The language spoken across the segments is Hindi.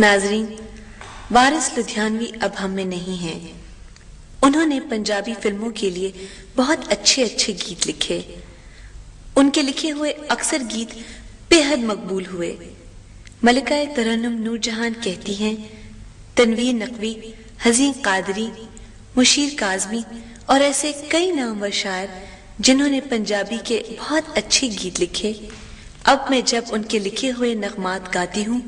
नाजरीन, वारिस लुधियानवी अब हम में नहीं है। उन्होंने पंजाबी फ़िल्मों के लिए बहुत अच्छे अच्छे गीत लिखे। उनके लिखे हुए अक्सर गीत बेहद मकबूल हुए। मलिका तरन्नुम नूरजहान कहती हैं, तनवीर नकवी हजी कादरी, मुशीर काजमी और ऐसे कई नामवर शायर जिन्होंने पंजाबी के बहुत अच्छे गीत लिखे। अब मैं जब उनके लिखे हुए नगमात गाती हूँ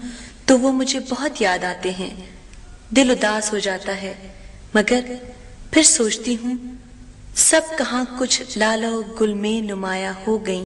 तो वो मुझे बहुत याद आते हैं। दिल उदास हो जाता है। मगर फिर सोचती हूँ, सब कहाँ कुछ लालो गुल में नुमाया हो गई।